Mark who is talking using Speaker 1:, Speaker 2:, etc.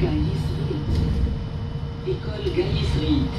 Speaker 1: Gaïs École Gaïs